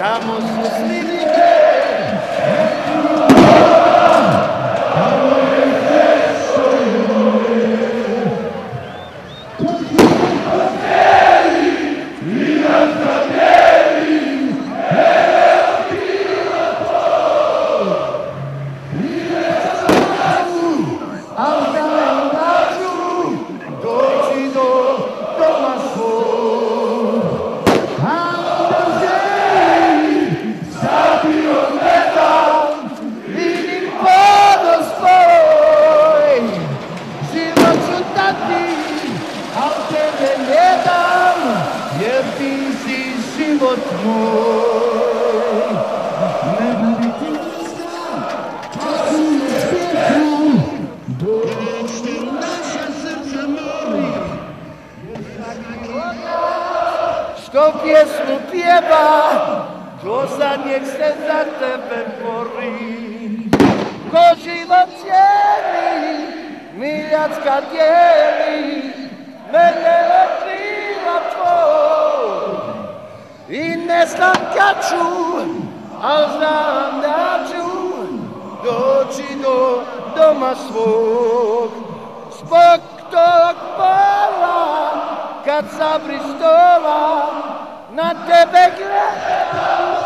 cantamos los límites. Ti si život moj. Ne bi ti znao, kako ne spjeham, dok što naša srca moli. Što pjesmu pjeva, do zadnjeg se za tebe bori. Ko život cijeli, miljacka dijeli, mene Jest nam kaczu, a znam daciu, do ci do doma svog. Zbog tog pola, kad sa pristola, na tebe gledam.